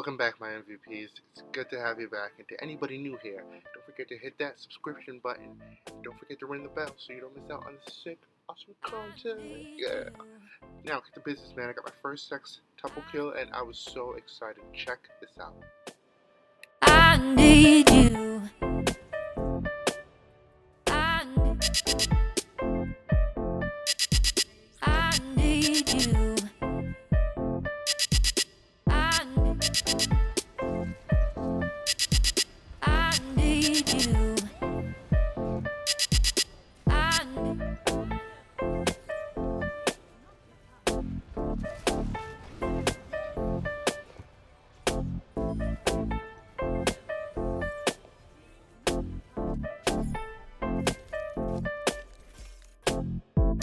Welcome back, my MVPs. It's good to have you back. And to anybody new here, don't forget to hit that subscription button. Don't forget to ring the bell so you don't miss out on the sick, awesome content. Yeah. Now, get the business, man. I got my first sex tuple kill, and I was so excited. Check this out. I need you. I need. I need